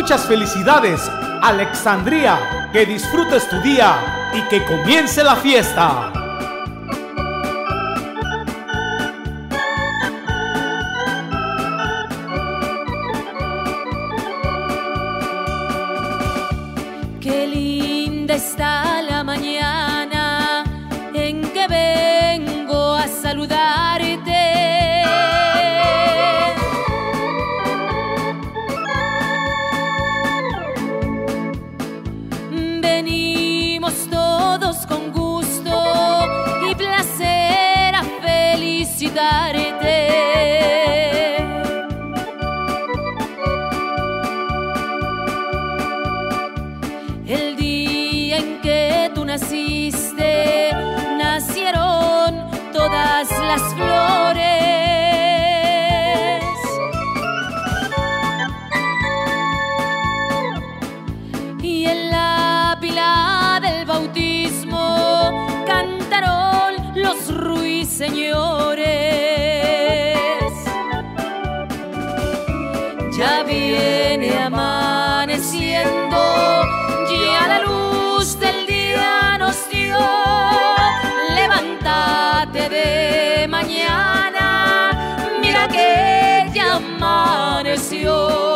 Muchas felicidades, Alexandria. Que disfrutes tu día y que comience la fiesta. Qué linda está la mañana en que vengo a saludarte. Todos con gusto y placer a felicitarte. El día en que tú naciste, nacieron todas las flores. señores, ya viene amaneciendo, ya la luz del día nos dio, levántate de mañana, mira que ya amaneció.